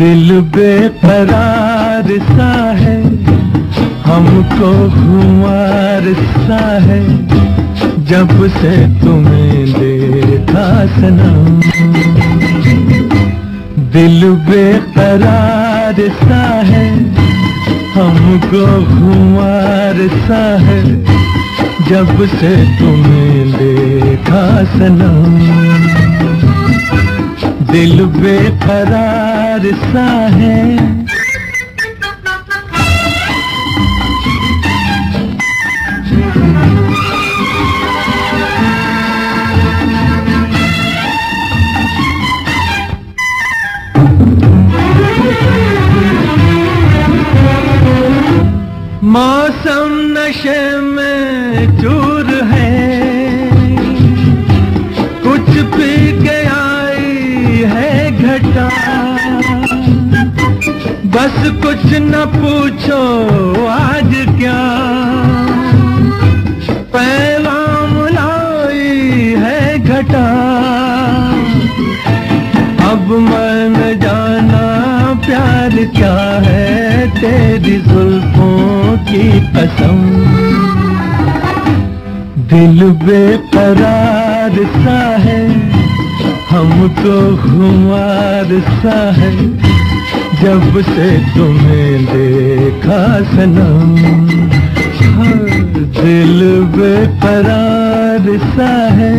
दिल बेकरार सा है, हमको खुमार सा है, जब से तुम्हें देखा सनम। दिल बेकरार सा है, हमको खुमार सा है, जब से तुम्हें देखा सनम। दिल बेकरार सा है। मौसम नशे में चूर है। बस कुछ न पूछो, आज क्या? पैगाम लाई है घटा। अब मन जाना प्यार क्या है तेरी जुल्फों की कसम? दिल बेकरार सा है हमको खुमार सा है। जब से तुम्हें देखा सनम दिल बेकरार सा है।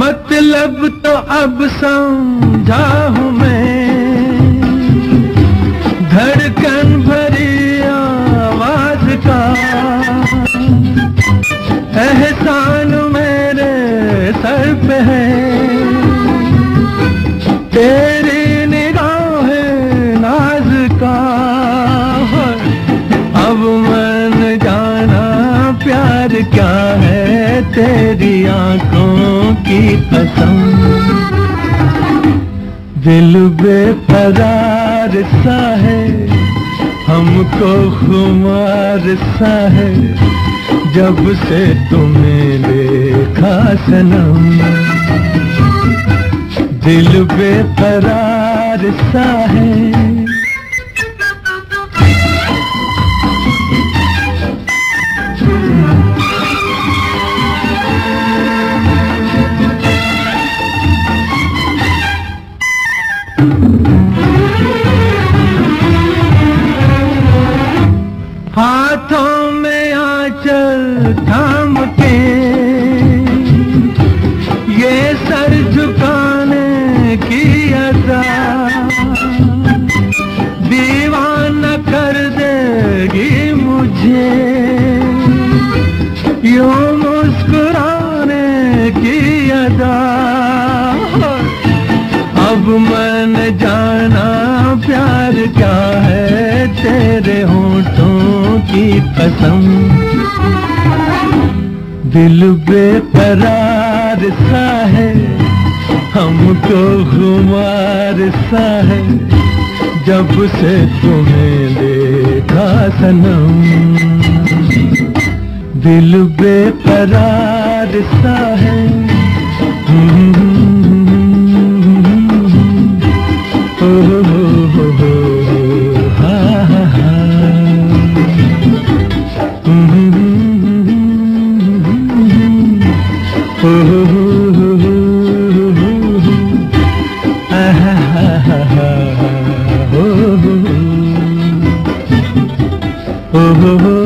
मतलब तो अब समझा हूँ मैं। धड़कन भरी आवाज़ का। एहसान मेरे सर पे है। तेरी निगाह नाज का अब मन जाना प्यार क्या है तेरी आँखों की कसम। दिल बेकरार सा है, हमको खुमार सा है, जब से तुम्हें देखा सनम। दिल बेकरार सा है यूँ मुस्कुराने की अदा। अब मन जाना प्यार क्या है तेरे होठों की कसम। दिल बेकरार सा है हमको खुमार सा है, जब से तुम्हें देखा सनम। दिल बेकरार सा है Oh, oh, oh.